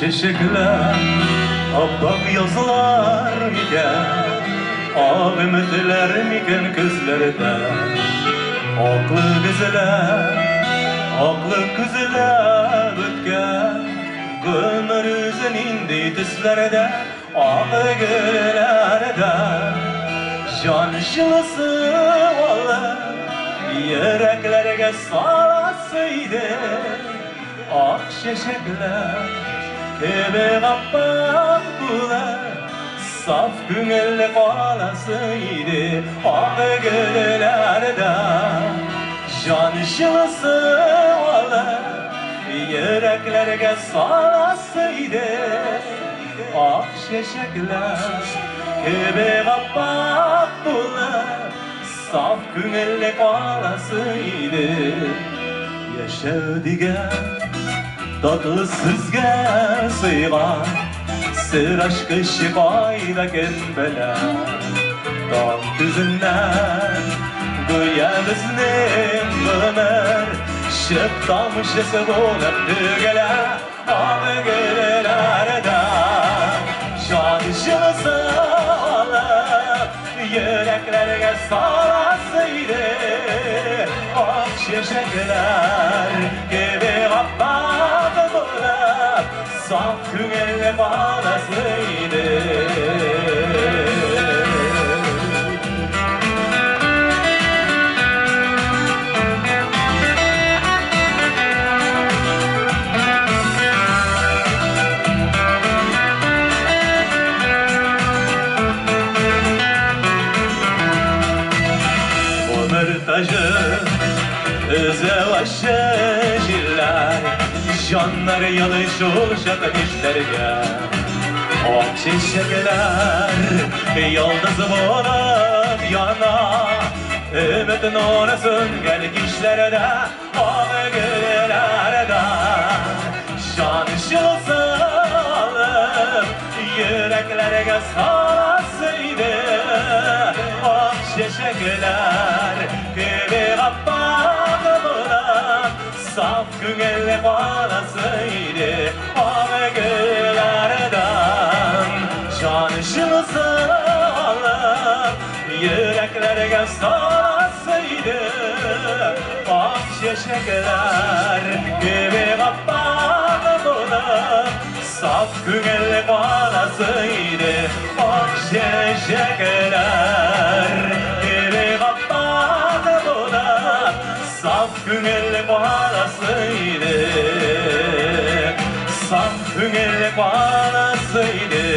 çiçekler Abbak yazılar miken Ağ ümitler miken kızlarda Aklı güzeler Aklı güzeler ötken. Gömür yüzün indi tüslerde Ağı gölerde Can şılısı vallahi Yüreklerge salasıydı Кебе аппак була Саф күңелле караласы иде Ак гөлләрдә Жан җылысы ала Йөрәкләргә саласы иде Ак чәчәкләр Кебе аппак була Саф күңелле караласы иде Яшәү дигән татлы сүзгә sıygan Sır aşkı şifayla kembele Dam düzünden Güya bizning ömür Şıp tamışısı bulup tügele Ağı gölelerde Şanışımızı alıp Yüreklerge salasıydı Ak şişekler Ömür taşı Öze başlar Canlar yanış olacak işlerge Ok çiçekler Yıldız olup yana. Ümitin orasın gel kişlerde Ağ gülerde Şan şılsı alıp Yüreklerge güngelle bağlasıydı Ağ güllerden. Şanışımızı alıp Yüreklerge salasıydı Ak çiçekler gibi kapak bulup Saf güngelle bağlasıydı Saf hünerli baharasıydı. Saf hünerli baharasıydı.